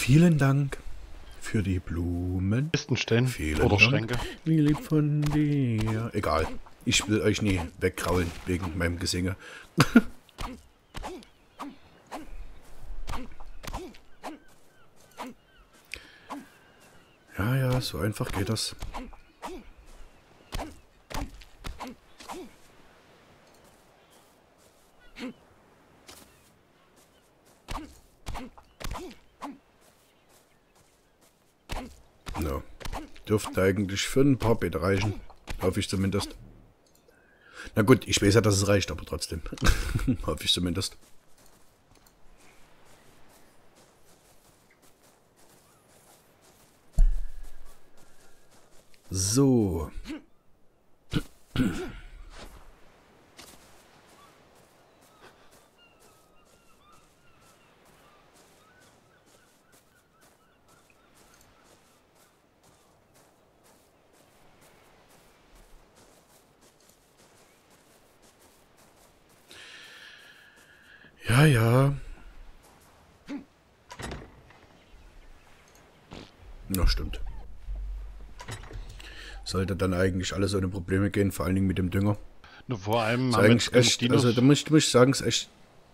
Vielen Dank für die Blumen. Kisten stellen Vielen oder Dank. Schränke. Wie lieb von dir. Egal. Ich will euch nie wegkraulen wegen meinem Gesinge. ja, ja, so einfach geht das. Dürfte eigentlich für ein paar Beete reichen. Hoffe ich zumindest. Na gut, ich weiß ja, dass es reicht, aber trotzdem. Hoffe ich zumindest. So. Ja, ja. Na, stimmt. Sollte dann eigentlich alles ohne Probleme gehen, vor allen Dingen mit dem Dünger. Nur vor allem Ist haben eigentlich echt, Dinos. also da muss, ich- muss ich sagen, ist echt,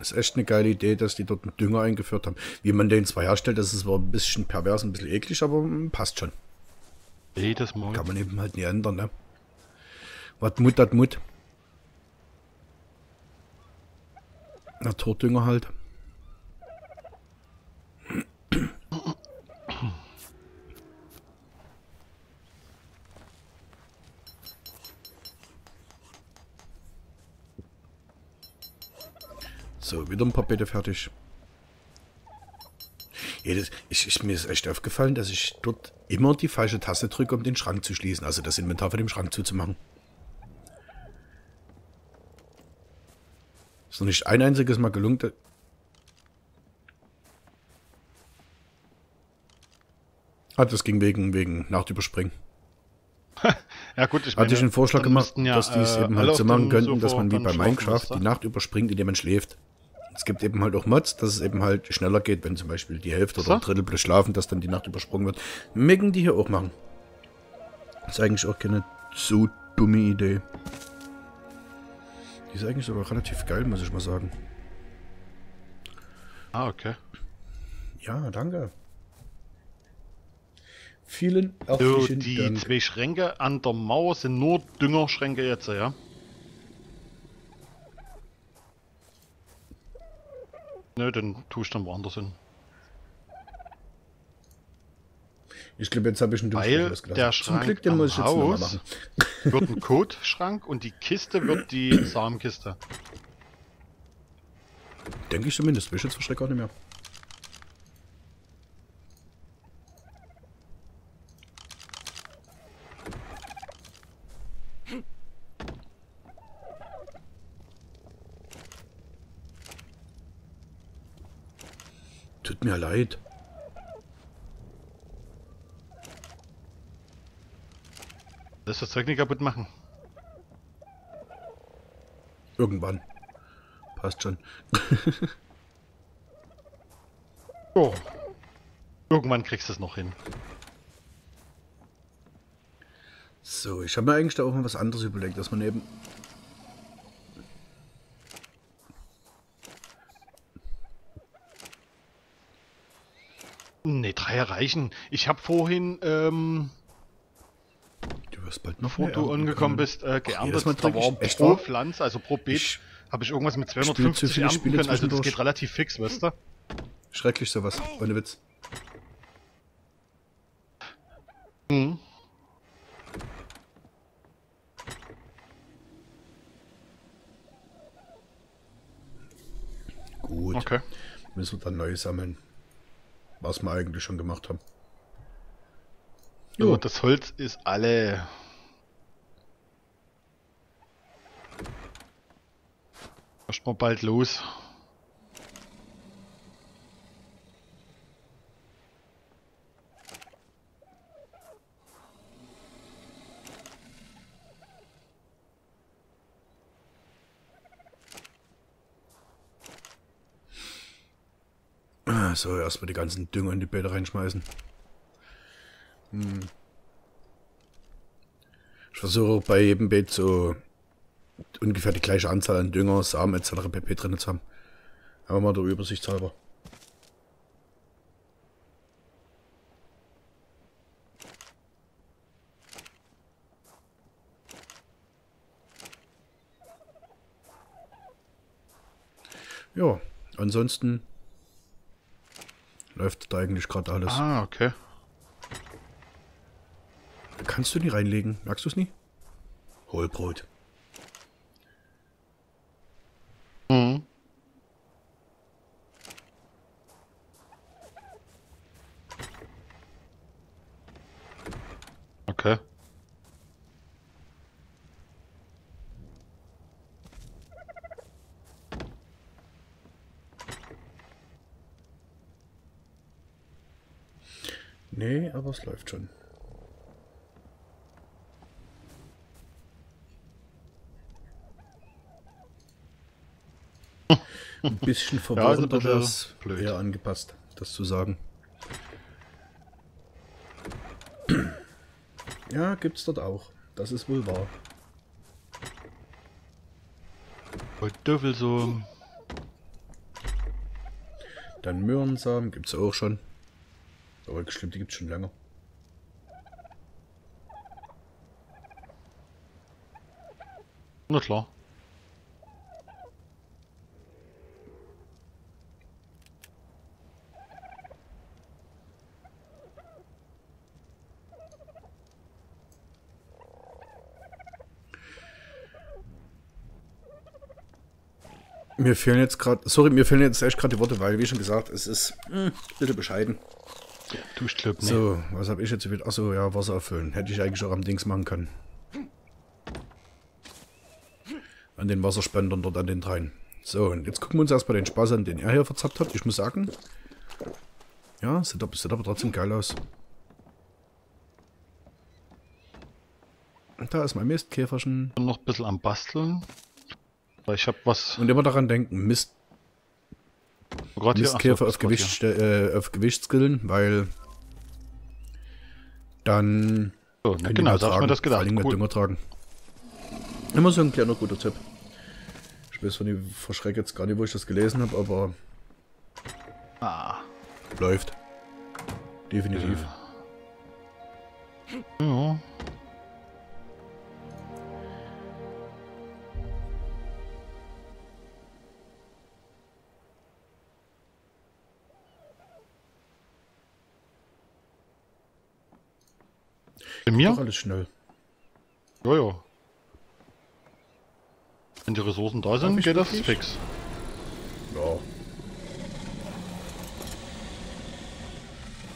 ist echt eine geile Idee, dass die dort einen Dünger eingeführt haben. Wie man den zwar herstellt, das ist zwar ein bisschen pervers, ein bisschen eklig, aber passt schon. Jedes Mal. Kann man eben halt nie ändern, ne? Was Mut hat Mut. Naturdünger halt. So, wieder ein paar Beete fertig. Jedes, ich, ich, mir ist echt aufgefallen, dass ich dort immer die falsche Taste drücke, um den Schrank zu schließen. Also das Inventar von dem Schrank zuzumachen. Ist noch nicht ein einziges Mal gelungen. Ah, das ging wegen, wegen Nachtüberspringen. Ja gut, ich Hatte ich einen Vorschlag gemacht, ja, dass die es äh, eben halt so machen könnten, dass Sofa man wie bei Minecraft die Nacht überspringt, indem man schläft. Es gibt eben halt auch Mods, dass es eben halt schneller geht, wenn zum Beispiel die Hälfte oder ein So. Drittel bloß schlafen, dass dann die Nacht übersprungen wird. Mögen die hier auch machen. Ist eigentlich auch keine so dumme Idee. Die ist eigentlich sogar relativ geil, muss ich mal sagen. Ah, okay. Ja, danke. Vielen So, herzlichen die Dank. zwei Schränke an der Mauer sind nur Düngerschränke jetzt, ja? Nö, dann tue ich dann woanders hin. Ich glaube, jetzt habe ich einen Weil der Zum Schrank Glück, den muss ich jetzt Haus- machen. Wird ein Kotschrank und die Kiste wird die Samenkiste. Denke ich zumindest. Will ich jetzt verschreckt gar nicht mehr. Tut mir leid. Lass das Zeug nicht kaputt machen. Irgendwann. Passt schon. Oh. Irgendwann kriegst du es noch hin. So, ich habe mir eigentlich da auch mal was anderes überlegt, dass man eben. Ne, drei reichen. Ich habe vorhin, ähm, wirst bald noch bevor du angekommen können. bist, äh, geerntet. Mal Da war echt pro? Pflanze, also pro Beet, habe ich irgendwas mit spiel zu 250 viele ernten Spiele können. Also das geht relativ fix, weißt du? Schrecklich sowas, ohne Witz. Mhm. Gut. Okay. Müssen wir dann neu sammeln. Was wir eigentlich schon gemacht haben. Jo, das Holz ist alle. Erstmal bald los. So, erstmal die ganzen Dünger in die Beete reinschmeißen. Hm. Ich versuche bei jedem Beet so ungefähr die gleiche Anzahl an Dünger, Samen etc. pp. drin zu haben. Aber mal der Übersicht halber. Ja, ansonsten läuft da eigentlich gerade alles. Ah, okay. Kannst du nie reinlegen, merkst du es nie? Hohlbrot. Mhm. Okay. Nee, aber es läuft schon. Ein bisschen verwirrend, bisschen aber es blöd. eher angepasst, das zu sagen. Ja, gibt's dort auch. Das ist wohl wahr. Bei Döffel so. Dann Möhrensamen gibt's auch schon. Aber gestimmt, die gibt's schon länger. Na klar. Mir fehlen jetzt gerade, sorry, mir fehlen jetzt echt gerade die Worte, weil, wie schon gesagt, es ist hm, bitte bescheiden. Du, glaub nicht. So, was habe ich jetzt wieder? Achso, ja, Wasser auffüllen. Hätte ich eigentlich auch am Dings machen können. An den Wasserspendern dort an den dreien. So, und jetzt gucken wir uns erstmal den Spaß an, den er hier verzappt hat. Ich muss sagen, ja, sieht aber, sieht aber trotzdem geil aus. Da ist mein Mistkäferchen. Bin noch ein bisschen am Basteln. Ich habe was. Und immer daran denken, Mist, Gerade Mistkäfer auf, Gewicht, äh, auf Gewicht skillen, weil dann So, genau, so hab ich mir das vor allem gedacht. mit Cool. Dünger tragen. Immer so ein kleiner guter Tipp. Ich weiß von ich verschrecke jetzt gar nicht, wo ich das gelesen habe, aber Ah. läuft. Definitiv. Ja. Bei Doch mir? alles schnell. Ja, ja. Wenn die Ressourcen da sind, geht das fix. Ja.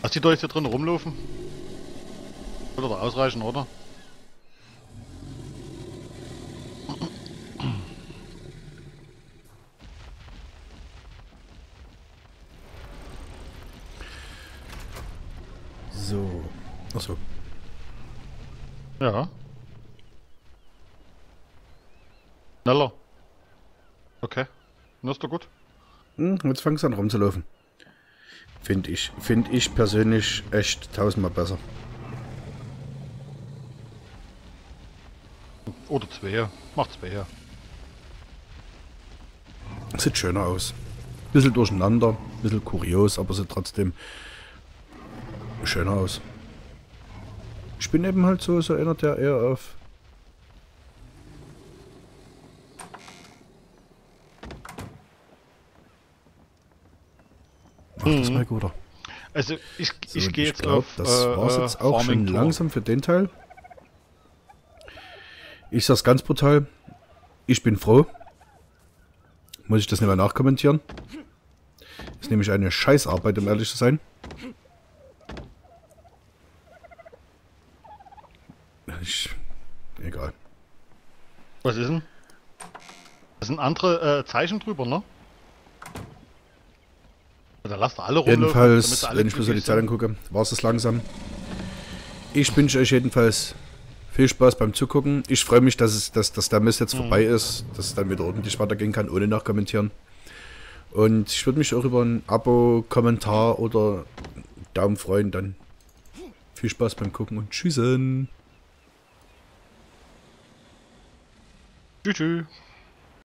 Lass die da jetzt hier drin rumlaufen. Würde doch ausreichen, oder? Ja. Schneller. Okay. Das ist doch gut. Hm, jetzt fangst du an rumzulaufen. Finde ich. Finde ich persönlich echt tausendmal besser. Oder zwei. Macht zwei her. Sieht schöner aus. Bisschen durcheinander, bisschen kurios, aber sieht trotzdem schöner aus. Ich bin eben halt so, so einer, der eher auf Mach das mal guter. Also ich, So, ich gehe jetzt glaub, auf. Das äh, war's äh, jetzt auch schon Farming Tour. langsam für den Teil. Ich sag's ganz brutal. Ich bin froh. Muss ich das nicht mehr nachkommentieren? Ist nämlich eine Scheißarbeit, um ehrlich zu sein. Ich, egal. Was ist denn? Da sind andere äh, Zeichen drüber, ne? Da lasst ihr alle rumlaufen. Jedenfalls, alle wenn ich mir so die Zeit angucke, war es langsam. Ich wünsche euch jedenfalls viel Spaß beim Zugucken. Ich freue mich, dass, es, dass, dass der Mist Mhm. jetzt vorbei ist, dass es dann wieder ordentlich weitergehen kann, ohne nachkommentieren. Und ich würde mich auch über ein Abo, Kommentar oder Daumen freuen. Dann viel Spaß beim Gucken und Tschüssen. Tschüss.